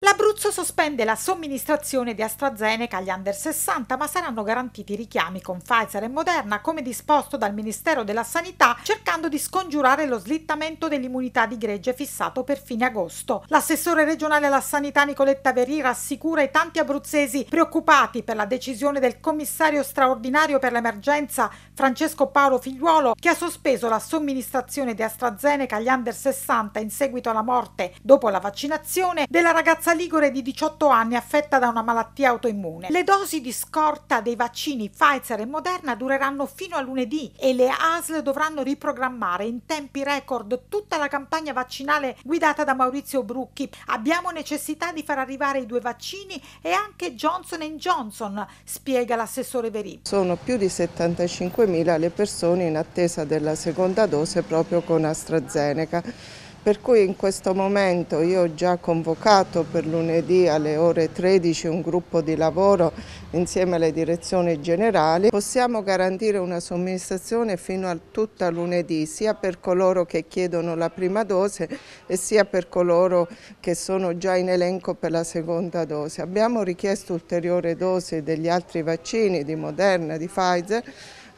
L'Abruzzo sospende la somministrazione di AstraZeneca agli under 60, ma saranno garantiti richiami con Pfizer e Moderna come disposto dal Ministero della Sanità, cercando di scongiurare lo slittamento dell'immunità di gregge fissato per fine agosto. L'assessore regionale alla sanità Nicoletta Veri rassicura i tanti abruzzesi preoccupati per la decisione del commissario straordinario per l'emergenza Francesco Paolo Figliuolo, che ha sospeso la somministrazione di AstraZeneca agli under 60 in seguito alla morte dopo la vaccinazione della ragazza ragazza ligure di 18 anni affetta da una malattia autoimmune. Le dosi di scorta dei vaccini Pfizer e Moderna dureranno fino a lunedì e le ASL dovranno riprogrammare in tempi record tutta la campagna vaccinale guidata da Maurizio Brucchi. Abbiamo necessità di far arrivare i due vaccini e anche Johnson Johnson, spiega l'assessore Verì. Sono più di 75.000 le persone in attesa della seconda dose proprio con AstraZeneca per cui in questo momento io ho già convocato per lunedì alle ore 13 un gruppo di lavoro insieme alle direzioni generali. Possiamo garantire una somministrazione fino a tutta lunedì sia per coloro che chiedono la prima dose e sia per coloro che sono già in elenco per la seconda dose. Abbiamo richiesto ulteriori dosi degli altri vaccini di Moderna, di Pfizer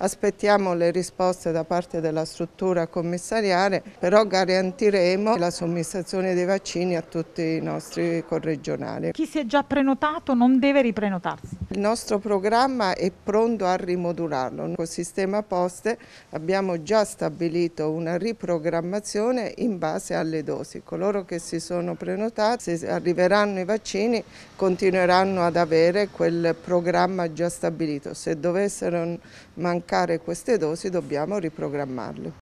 Aspettiamo le risposte da parte della struttura commissariale, però garantiremo la somministrazione dei vaccini a tutti i nostri corregionali. Chi si è già prenotato non deve riprenotarsi? Il nostro programma è pronto a rimodularlo. Col sistema poste abbiamo già stabilito una riprogrammazione in base alle dosi. Coloro che si sono prenotati, se arriveranno i vaccini, continueranno ad avere quel programma già stabilito. Se dovessero mancare queste dosi dobbiamo riprogrammarle.